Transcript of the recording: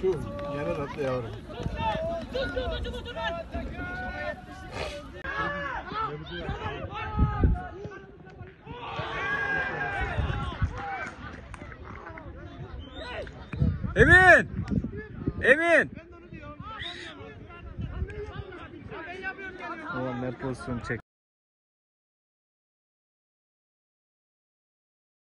Tüh, yine tatlı yavrum. Dur, dur, dur, dur, dur. Emin! Emin! Ulan ne pozisyon çek.